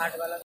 आठ वाला